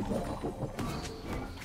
あっ。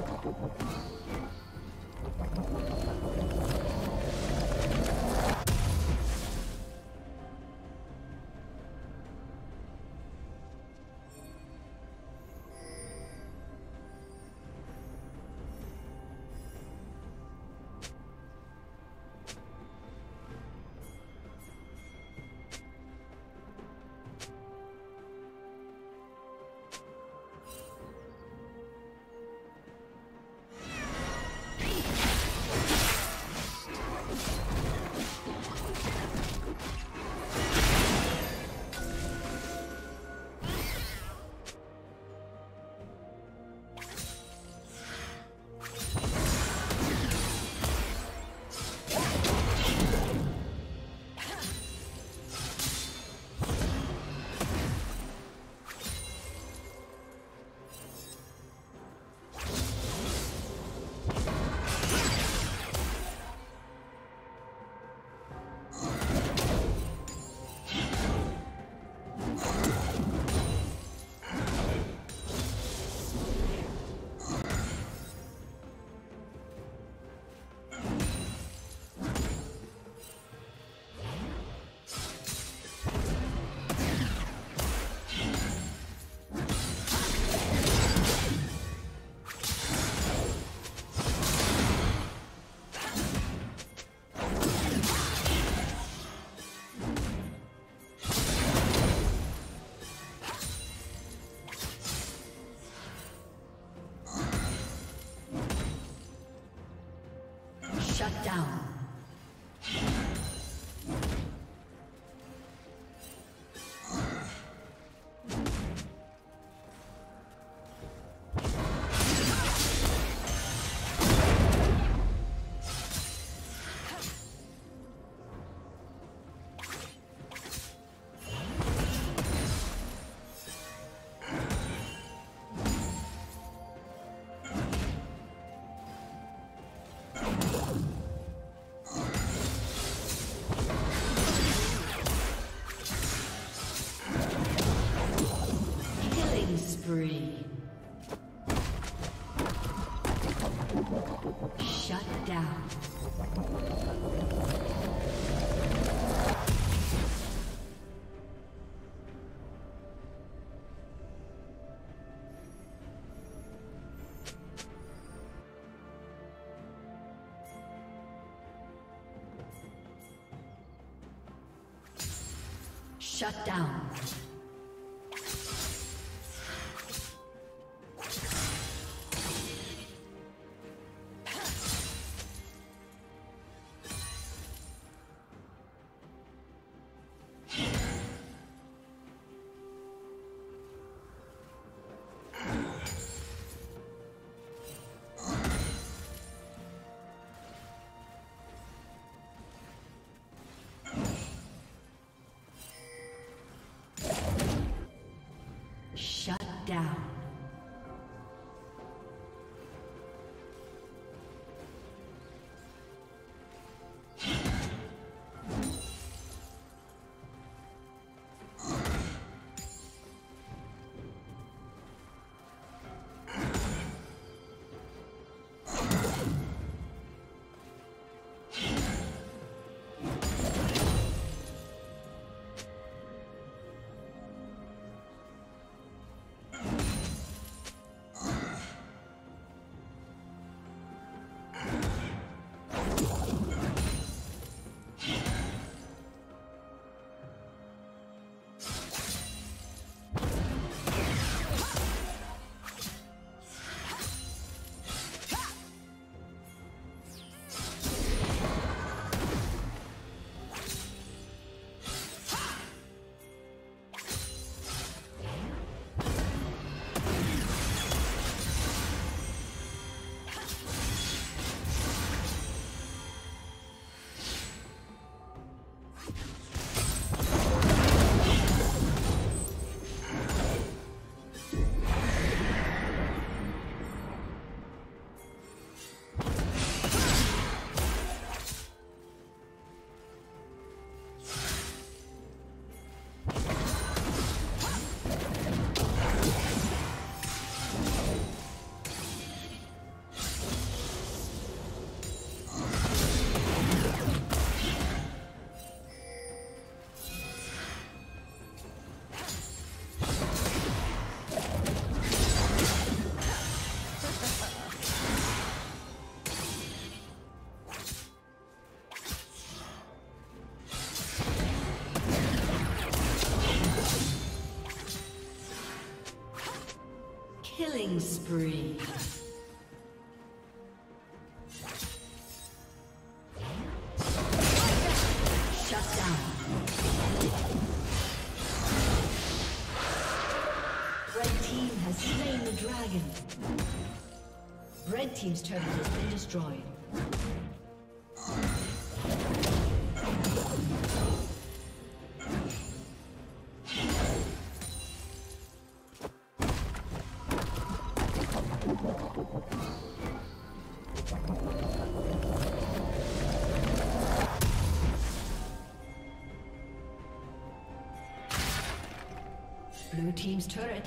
フフフ。Shut down. Shut down. Red team has slain the dragon. Red team's turret has been destroyed.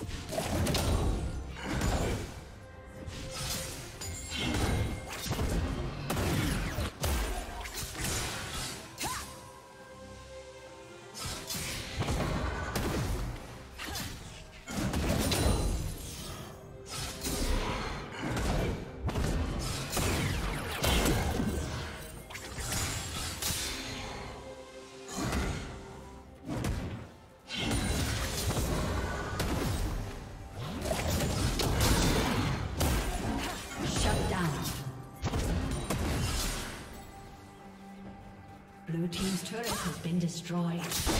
Yeah. Destroyed.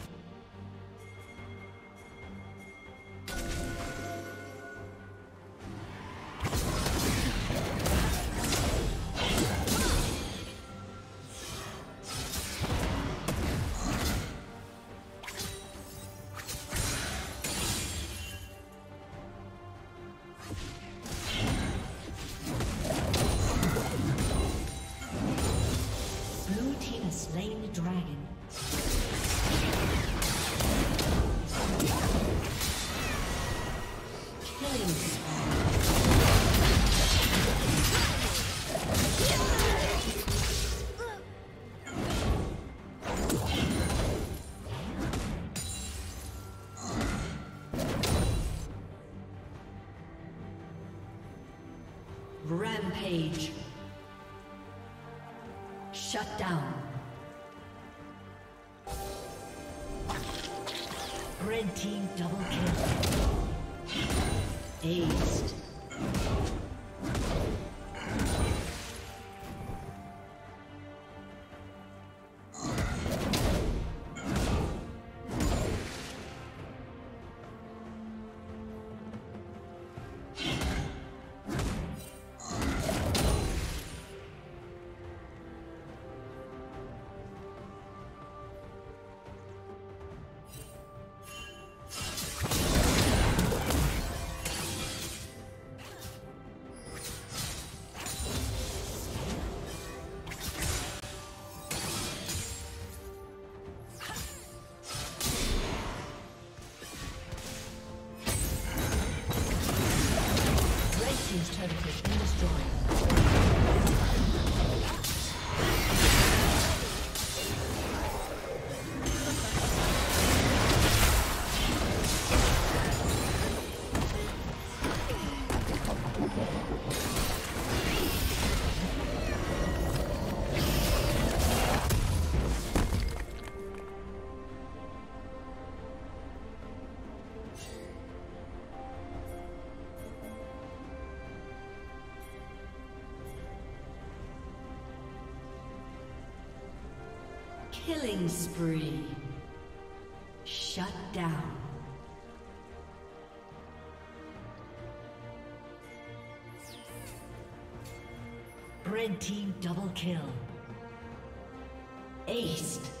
Rampage. Shut down. Red team double kill. Aced. Killing spree. Shut down. Red team double kill. Aced.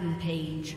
Rampage.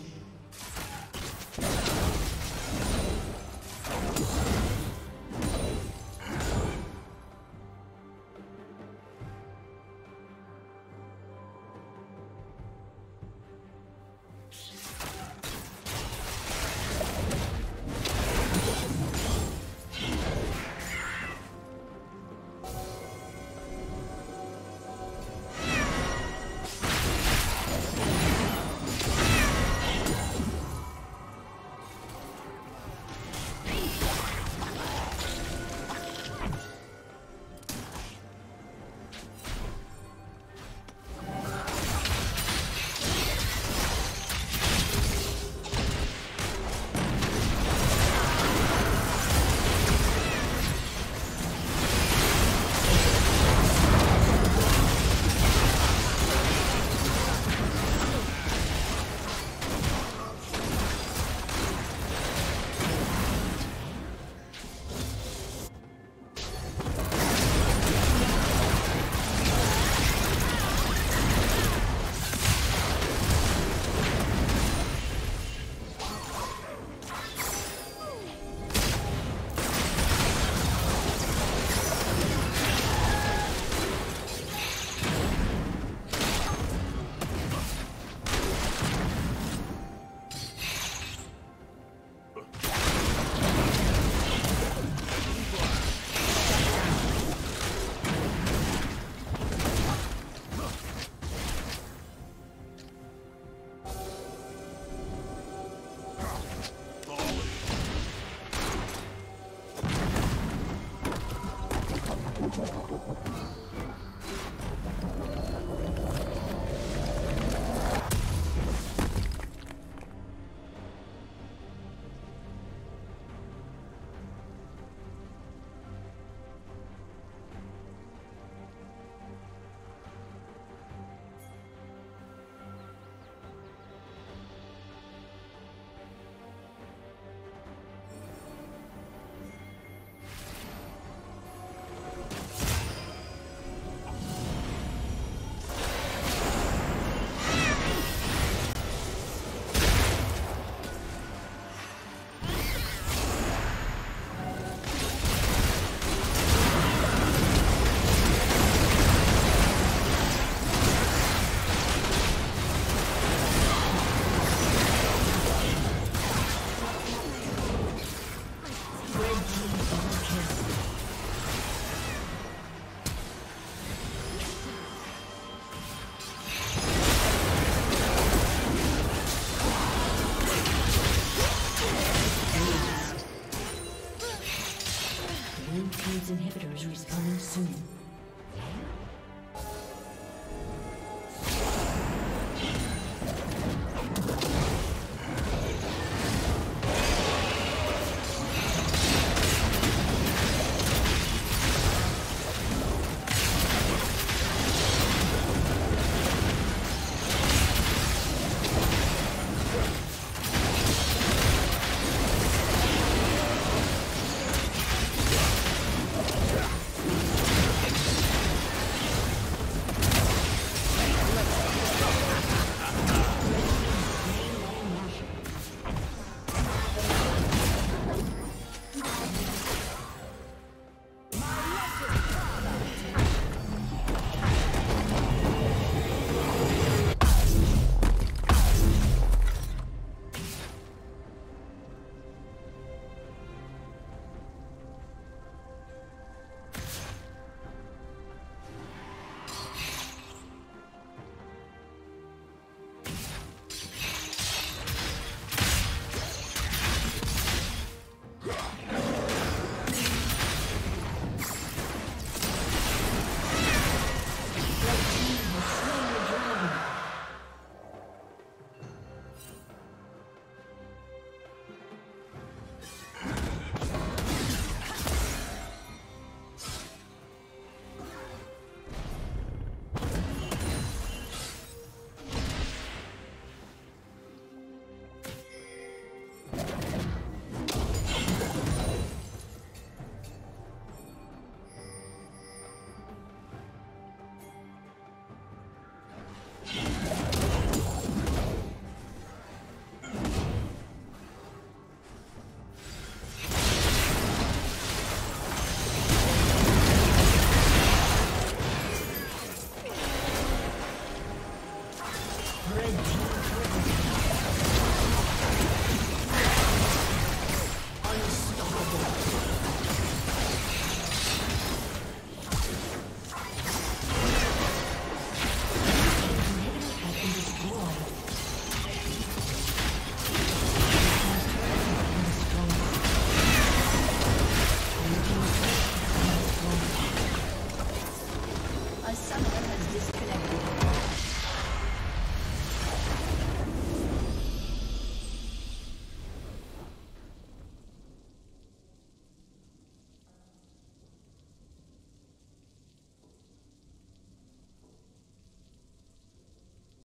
soon.